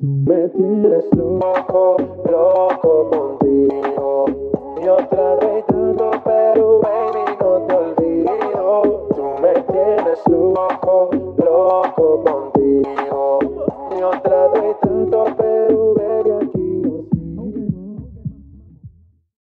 Tú me tienes loco, loco contigo. Y otra vez tanto, pero baby, no te olvido. Tú me tienes loco, loco.